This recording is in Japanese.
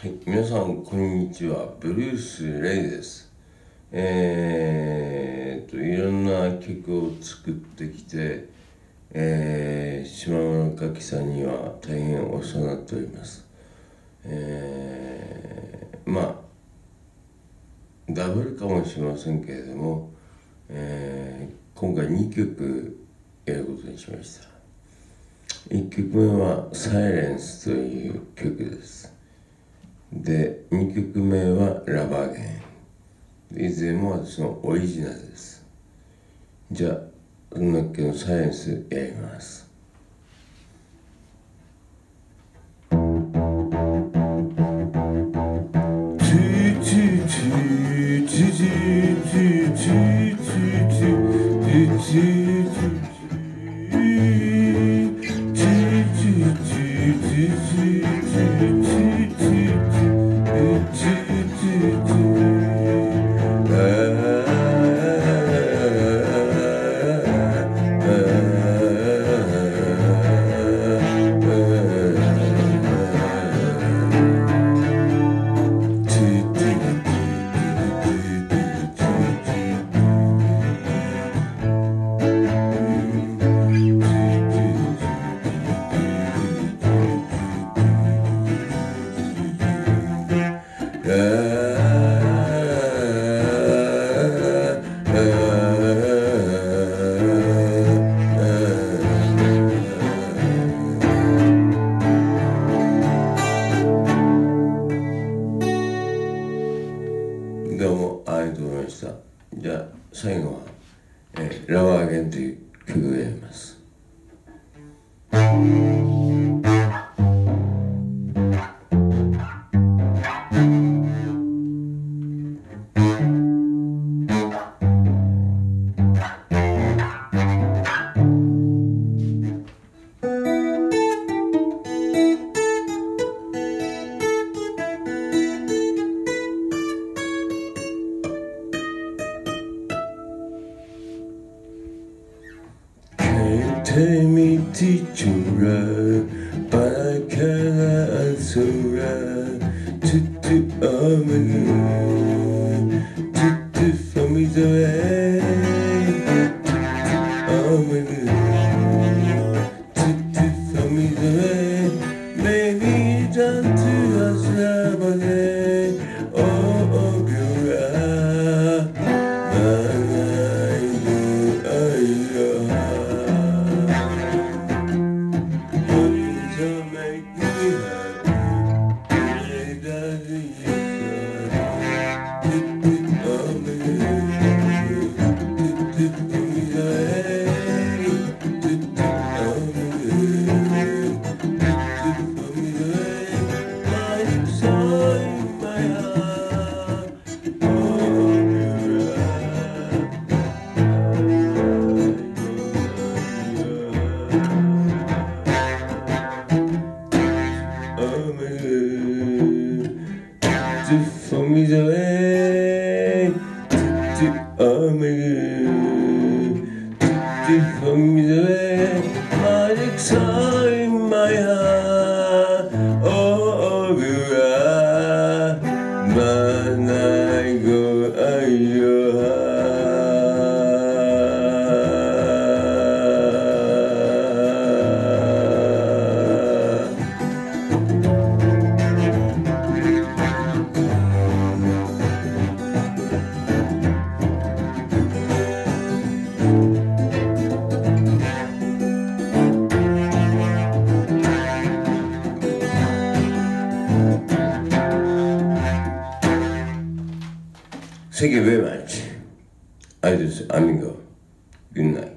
はい、皆さんこんにちは、ブルース・レイです。えー、と、いろんな曲を作ってきて、えー、島村垣さんには大変お世話になっております。えー、まあ、ダブルかもしれませんけれども、えー、今回2曲やることにしました。1曲目は「サイレンスという曲です。で2曲目は「ラバーゲン」いずれも私のオリジナルです。じゃあ音楽系のサイエンスやります。どうもありがとうございました。じゃあ、最後は、えー、ラバーゲンという曲をやります。tami tichura bakala asura tutu amanu tutu famizoe tutu amanu tutu famizoe maybe done to us never there 雨 tuttu from the magic time my heart Thank you very much. I just, Amingo. Good night.